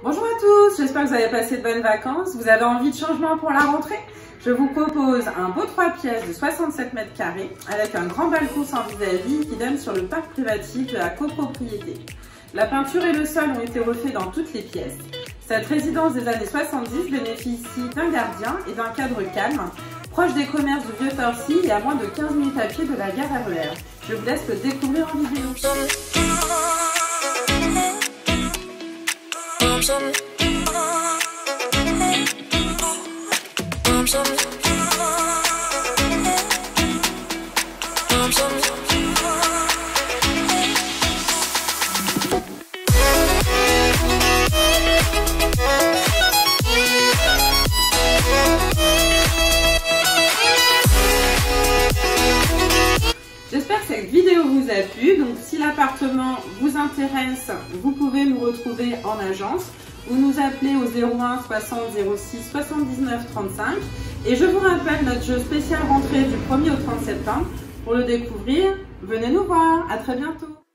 Bonjour à tous, j'espère que vous avez passé de bonnes vacances. Vous avez envie de changement pour la rentrée? Je vous propose un beau 3 pièces de 67 mètres carrés avec un grand balcon sans vis-à-vis qui donne sur le parc privatif de la copropriété. La peinture et le sol ont été refaits dans toutes les pièces. Cette résidence des années 70 bénéficie d'un gardien et d'un cadre calme, proche des commerces du Vieux-Torcy et à moins de 15 minutes à pied de la gare RER. Je vous laisse le découvrir en vidéo. I'm some. I'm. I'm some. J'espère que cette vidéo vous a plu. Donc si l'appartement vous intéresse, vous pouvez nous retrouver en agence ou nous appeler au 01 60 06 79 35. Et je vous rappelle notre jeu spécial rentrée du 1er au 30 septembre. Pour le découvrir, venez nous voir. À très bientôt.